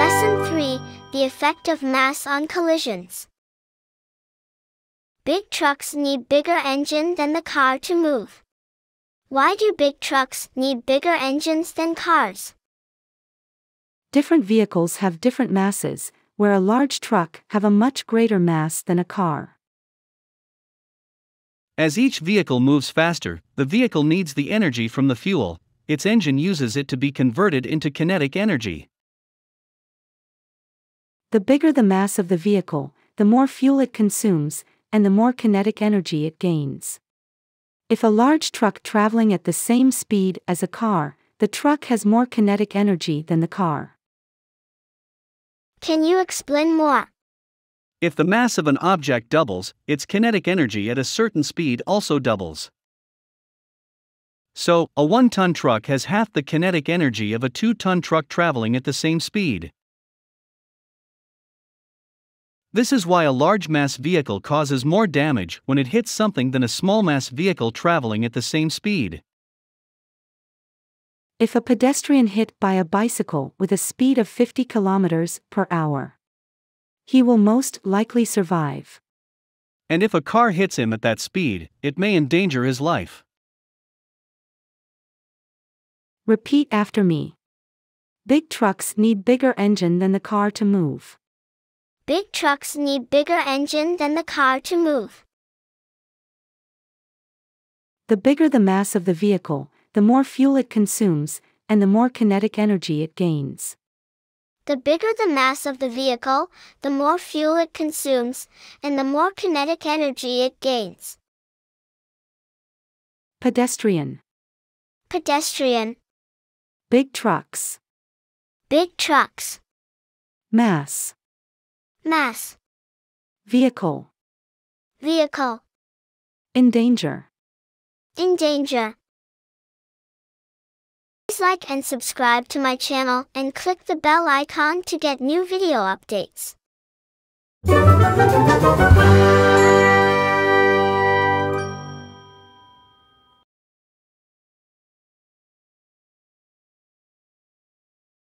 Lesson 3 The Effect of Mass on Collisions. Big trucks need bigger engine than the car to move. Why do big trucks need bigger engines than cars? Different vehicles have different masses, where a large truck have a much greater mass than a car. As each vehicle moves faster, the vehicle needs the energy from the fuel, its engine uses it to be converted into kinetic energy. The bigger the mass of the vehicle, the more fuel it consumes, and the more kinetic energy it gains. If a large truck traveling at the same speed as a car, the truck has more kinetic energy than the car. Can you explain more? If the mass of an object doubles, its kinetic energy at a certain speed also doubles. So, a 1 ton truck has half the kinetic energy of a 2 ton truck traveling at the same speed. This is why a large mass vehicle causes more damage when it hits something than a small mass vehicle traveling at the same speed. If a pedestrian hit by a bicycle with a speed of 50 kilometers per hour, he will most likely survive. And if a car hits him at that speed, it may endanger his life. Repeat after me. Big trucks need bigger engine than the car to move. Big trucks need bigger engine than the car to move. The bigger the mass of the vehicle, the more fuel it consumes, and the more kinetic energy it gains. The bigger the mass of the vehicle, the more fuel it consumes, and the more kinetic energy it gains. Pedestrian. Pedestrian. Big trucks. Big trucks. Mass. Mass. Vehicle. Vehicle. In danger. In danger. Please like and subscribe to my channel and click the bell icon to get new video updates.